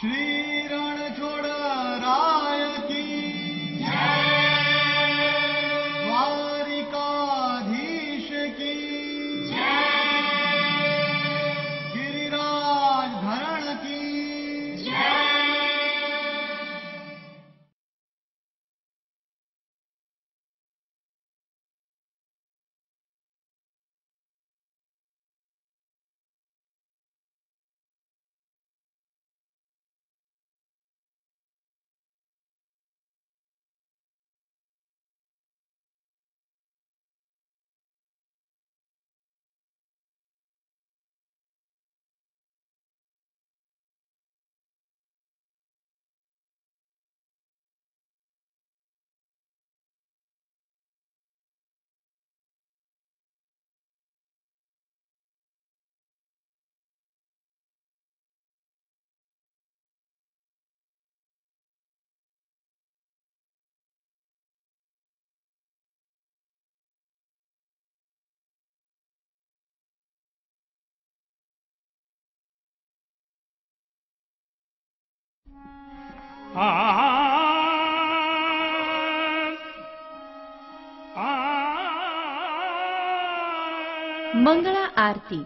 श्रीरणो राज Mangala आरती